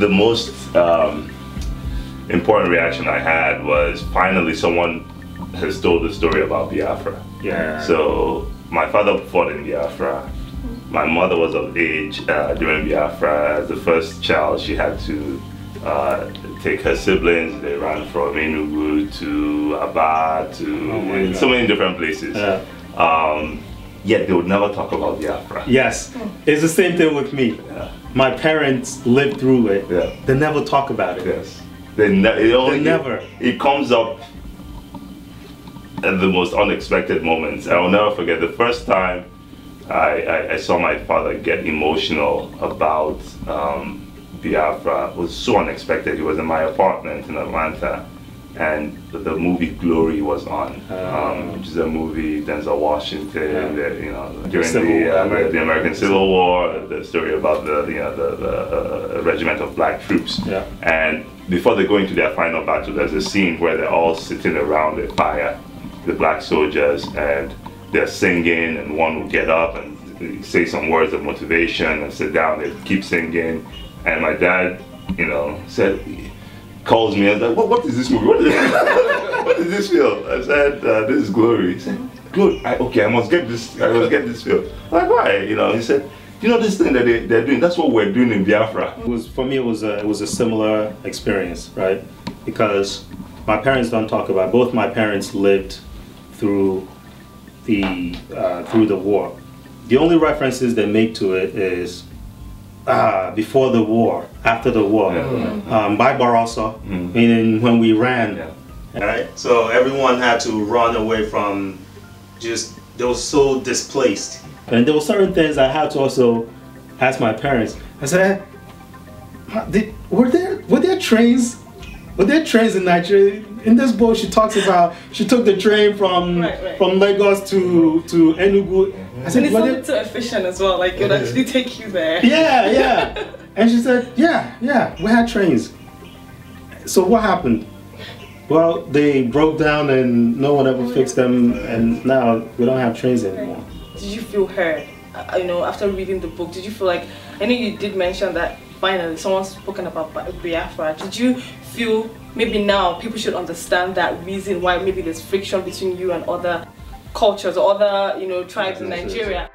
the most um, important reaction I had was finally someone has told the story about Biafra. Yeah. So my father fought in Biafra. My mother was of age uh, during Biafra. As the first child, she had to uh, take her siblings. They ran from Enugu to Aba to Oh my so many different places. Yeah. Um, yet they would never talk about Biafra. Yes, it's the same thing with me. Yeah. My parents lived through it. Yeah. They never talk about it. Yes. They, ne- it only, They never. It, comes up at the most unexpected moments. I will never forget the first time I, I, I saw my father get emotional about um, Biafra. It was so unexpected. He was in my apartment in Atlanta. And the, the movie Glory was on, um, which is a movie Denzel Washington, Yeah. that, you know, during Civil the, War, uh, the, American- the American Civil War, the story about the you know the, the uh, regiment of black troops. Yeah. And before they go into their final battle, there's a scene where they're all sitting around a fire, the black soldiers, and they're singing, and one will get up and say some words of motivation and sit down. They keep singing, and my dad, you know, said. Calls me and like, what, what is this movie? What is, what is this film? I said, uh, this is Glory. He said, Glory. I, okay, I must get this. I must get this film. I'm like, why? You know, he said, you know this thing that they, they're doing. That's what we're doing in Biafra. It was for me. It was a it was a similar experience, right? Because my parents don't talk about. Both my parents lived through the uh, through the war. The only references they make to it is ah before the war, after the war, Yeah. um, by Barroso, Mm. meaning when we ran. Yeah. Right. So everyone had to run away from just they were so displaced. And there were certain things I had to also ask my parents. I said, did, were there were there trains? Were there trains in Nigeria? In this book, she talks about she took the train from Right, right. from Lagos to to Enugu. I And said, it's "Were not there-" so efficient as well. Like it would actually take you there. yeah, yeah. And she said, yeah, yeah, we had trains. So what happened? Well, they broke down and no one ever fixed them, and now we don't have trains anymore. Did you feel hurt? Uh, you know, after reading the book, did you feel like? I know you did mention that finally someone's spoken about Biafra. Did you feel maybe now people should understand that reason why maybe there's friction between you and other cultures or other you know tribes in. Nigeria?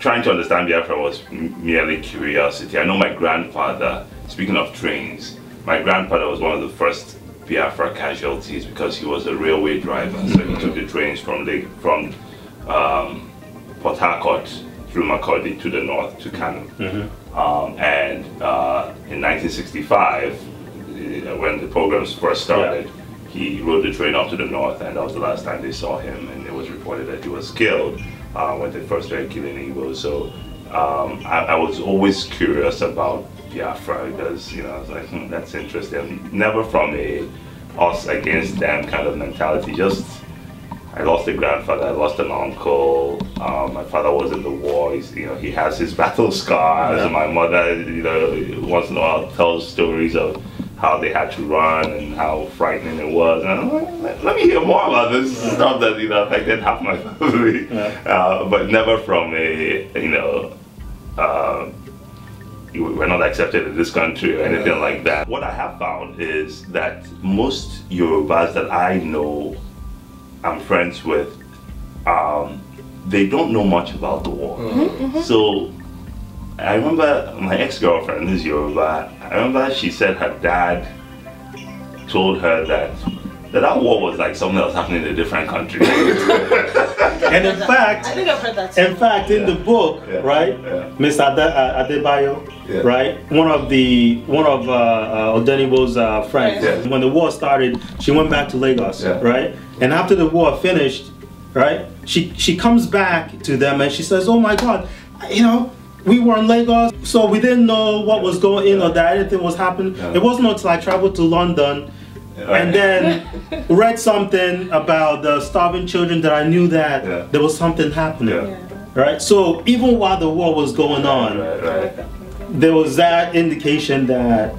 Trying to understand Biafra was merely curiosity. I know my grandfather, speaking of trains, my grandfather was one of the first Biafra casualties because he was a railway driver. So he took the trains from Lake, from um, Port Harcourt through Makurdi to the north to Kano. Um, and uh, in 1965, uh, when the pogroms first started, he rode the train up to the north, and that was the last time they saw him. And it was reported that he was killed uh, when they first started killing Igbo. So um, I, I was always curious about Biafra because you know I was like, hmm, that's interesting. Never from a us against them kind of mentality. Just I lost a grandfather, I lost an uncle. Um, my father was in the war. He's, you know, he has his battle scars. Yeah. My mother, you know, once in a while tells stories of how they had to run and how frightening it was. And I'm like, let, let me hear more about this stuff that you know affected half my family, Yeah. uh, but never from a you know. Uh, you- we're not accepted in this country or anything like that. What I have found is that most Yorubas that I know I'm friends with, um, they don't know much about the war. So I remember my ex-girlfriend who's Yoruba. I remember she said her dad told her that that, that war was like something that was happening in a different country. And in fact, I think I've heard that. Too. In fact, in the book, Yeah. right, Yeah. Miss Ade, uh, Adebayo, Yeah. right, one of the one of uh, uh, Odenigbo's uh, friends. Yeah. When the war started, she went back to Lagos, Yeah. right, and after the war finished, right, she she comes back to them and she says, "Oh my God, you know." We were in Lagos, so we didn't know what was going in or that anything was happening. Yeah. It wasn't until I traveled to London Yeah. and then read something about the starving children that I knew that Yeah. there was something happening. Yeah. Yeah. Right? So even while the war was going on, Right, right. there was that indication that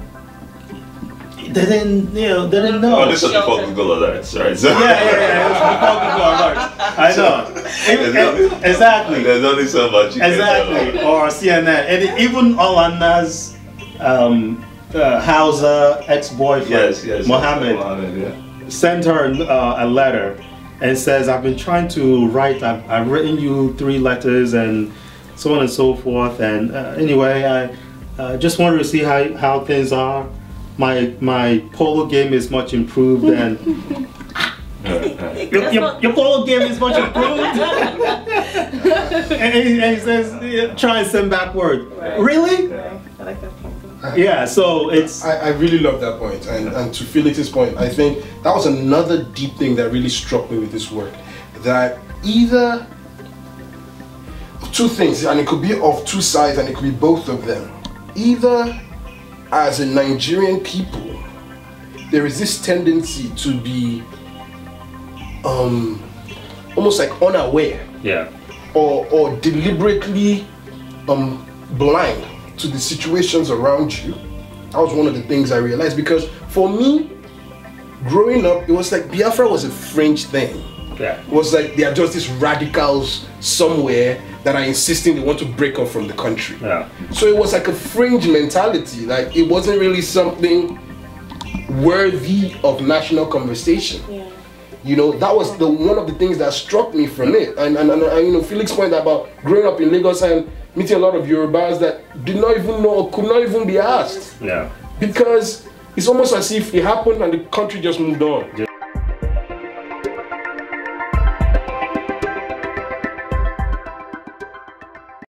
they didn't, you know, they didn't know. Oh, this was before Google Alerts, right? So yeah, yeah, yeah. It was before Google Alerts. I know. There's Even- only- exactly. There's only so much you Exactly. tell. Or CNN. And even Olanna's um, uh, Hausa ex-boyfriend, Yes, yes. Mohammed, Mohammed, yeah. sent her uh, a letter and says, I've been trying to write, I've, I've written you three letters and so on and so forth. And uh, anyway, I uh, just wanted to see how, how things are. My, my polo game is much improved and your, your, your polo game is much improved. and, he, and he says, try and send back word. Right. Really? Right. I like that point. Yeah, so it's, I, I really love that point. And, and to Felix's point, I think that was another deep thing that really struck me with this work. That either two things, and it could be of two sides, and it could be both of them. Either as a Nigerian people, there is this tendency to be um, almost like unaware yeah. or, or deliberately um, blind to the situations around you. That was one of the things I realized because for me, growing up, it was like Biafra was a fringe thing. Yeah. It was like they are just these radicals somewhere that are insisting they want to break off from the country. Yeah. So it was like a fringe mentality. Like it wasn't really something worthy of national conversation. Yeah. You know, that was the one of the things that struck me from it. And and, and, and you know, Felix point about growing up in Lagos and meeting a lot of Yorubas that did not even know or could not even be asked. Yeah. Because it's almost as if it happened and the country just moved on.